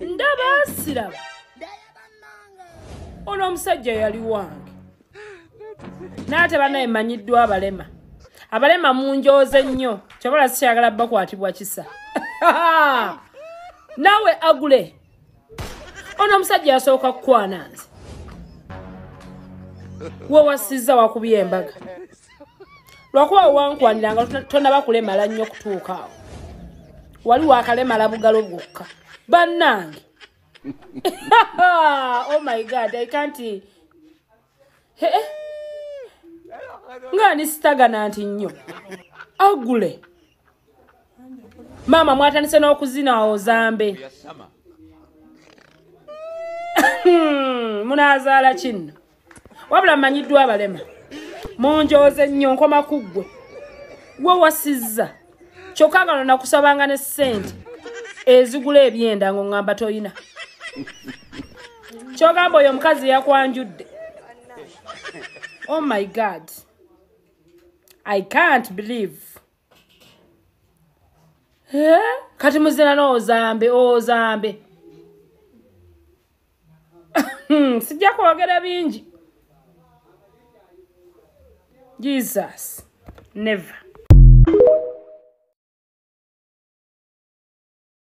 ndaba siraba. Ono omusajja yali wange. Naate banaye manyiddwa abalema. Abalema munjooze nnyo. Kyobala sikyagala bakwatibwa kisa. Naawe agule ono omusajja yasooka kukwana nze. Wewasizza wakubya embaga. Lwakuba wewankwaniranga tonaba kulemala nnyo kutuukaawo wali wakalemala bugalo bwokka bannange. Oh my god i can't. Hee nga nisitagana nti nnyo. Agule. Maama mwatandise n'okuzina ozambe munazaala kinno. Wabula mmanyiddwa abalema. Munjooze nnyo nkoma kuggwe we wasizza. Kyokka nga nonakusabanga ne ssente ezigula ebyenda ngaoŋŋamba toyina. Kyogamba oyo omukazi yakwanjudde. Oh my god. I can't believe. Eh? kati muzina n'ozambe ozambe. Sijja kwogera bingi. Jesus. Never